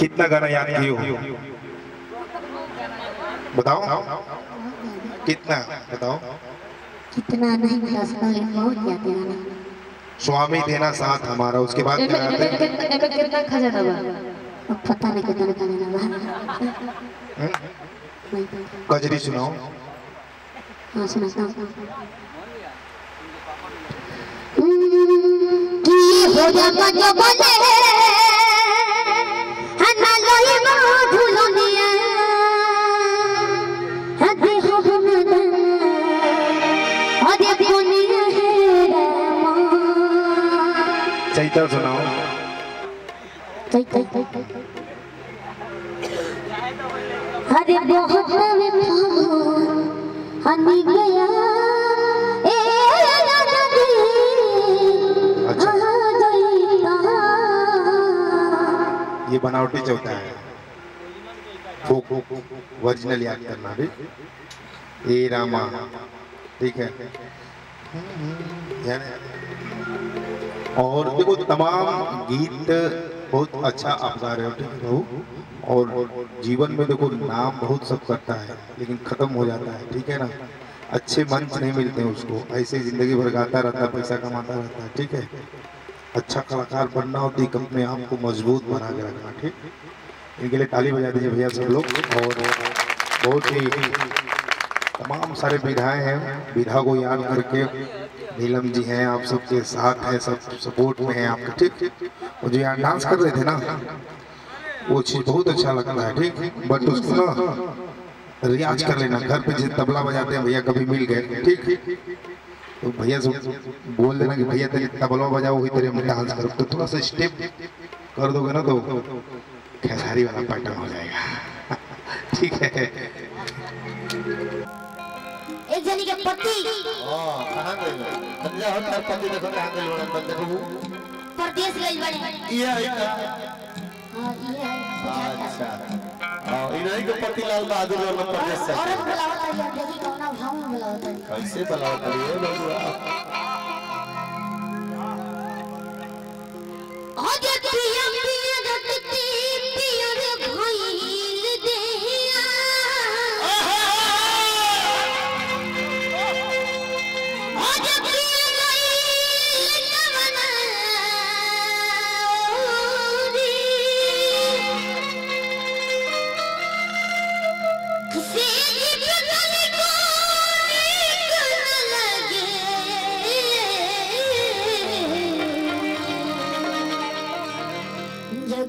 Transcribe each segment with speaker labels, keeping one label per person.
Speaker 1: कितना गाना याद किए हो? बताओ। कितना? बताओ।
Speaker 2: कितना नहीं बता सकता लेकिन बहुत याद है? गाना
Speaker 1: स्वामी देना साथ हमारा उसके बाद
Speaker 3: कितना कितना खजाना बा
Speaker 2: पता नहीं कितना का गाना बा
Speaker 1: हम्म? कजरी सुनाओ।
Speaker 2: हाँ सुनाता हूँ की हो जा
Speaker 1: चैता सुनाओ।
Speaker 2: हरे बहुत में हनी गया।
Speaker 1: ये बनावटी चौथा है। फोक ओरिजिनल याद करना भी। ए रामा, ठीक है। और देखो, तमाम गीत बहुत अच्छा आप गा रहे हो, ठीक है और जीवन में देखो, नाम बहुत सब करता है, लेकिन खत्म हो जाता है, ठीक है ना? अच्छे मंच नहीं मिलते हैं उसको। ऐसे ज़िंदगी भर गाता रहता, पैसा कमाता रहता है ठीक है? अच्छा कलाकार बनना होती है अपने आप को मज़बूत बना के रखना, ठीक? इनके लिए ताली बजा दीजिए भैया सब लोग। और बहुत ही तमाम सारे विधाएँ हैं विधा को याद करके नीलम जी हैं, आप सबके साथ हैं, सब सपोर्ट में हैं आपके, ठीक? और जो यहाँ डांस कर रहे थे ना, वो चीज़ बहुत अच्छा लगता है, ठीक? बट उसको ना रियाज कर लेना, घर पे जैसे तबला बजाते हैं, भैया कभी मिल गए, ठीक? तो भैया से बोल देना कि भैया तेरे तबला बजाओ वही तेरे हम डांस करो तो थोड़ा सा स्टेप कर दोगे ना तो खेसारी वाला पैटर्न हो जाएगा। ठीक है।
Speaker 2: एक जनी के पति।
Speaker 4: कहाँ गइल बा? समझा हो तार पति देखो कहाँ गइल बा, बंद देखो
Speaker 2: परदेश गइल बड़े
Speaker 4: ये है। का
Speaker 2: हाँ ये है।
Speaker 4: अच्छा। हाँ इन्हीं के पति लाल बहादुर वाला प्रदेश से।
Speaker 2: है देखी कौना भाव में बुलाओ है
Speaker 4: कैसे बुलाओ करिए बबुआ
Speaker 2: अरे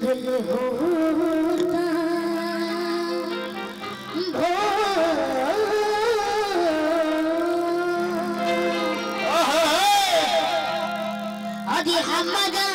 Speaker 2: जगल होता अरे हमारा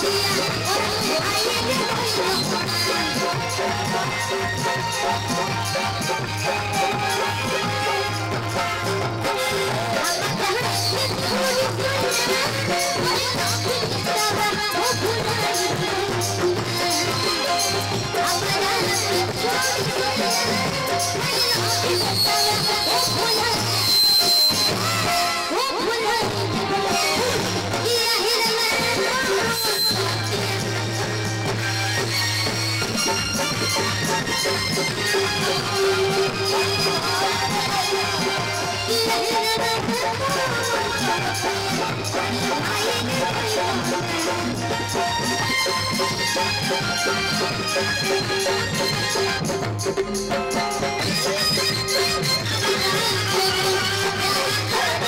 Speaker 2: गने रहा विदेशवा
Speaker 5: Thank
Speaker 2: you.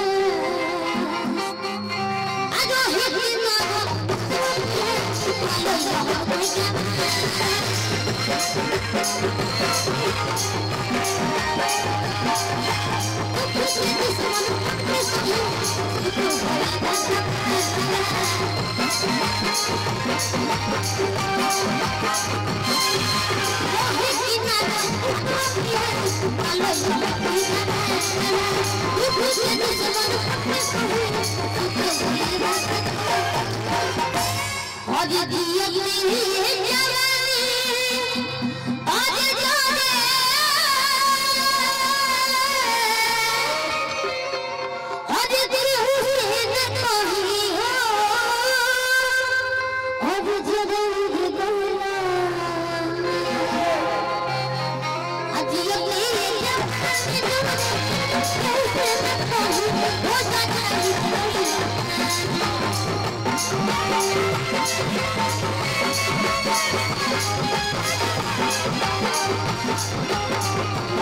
Speaker 2: आज दिया मेरी जवानी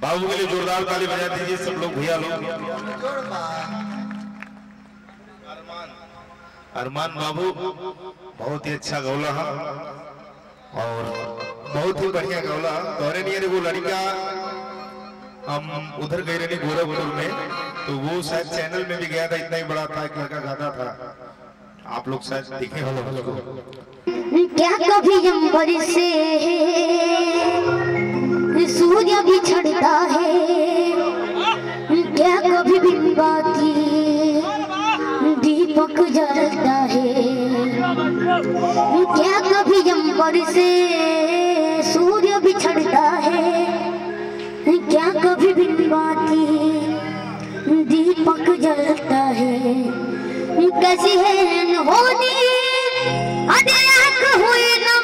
Speaker 1: बाबू के लिए जोरदार ताली बजा दीजिए, सब लोग भैया लोग। अरमान बाबू, बहुत ही अच्छा गौला है, और बहुत ही बढ़िया गौला तोरे नहीं वो लड़का, हम उधर गए रहे गोरखपुर में तो वो शायद चैनल में भी गया था, इतना ही बड़ा था एक लड़का गाता था। आप लोग शायद देखे हो उसको
Speaker 2: क्या कभी अंबर से सूर्य भी छड़ता है। क्या कभी बिंबाती दीपक जलता है। क्या कभी अंबर से सूर्य भी छड़ता है। क्या कभी बिंबाती दीपक जलता है। कैसी है होनी अदराक हुए नम छोड़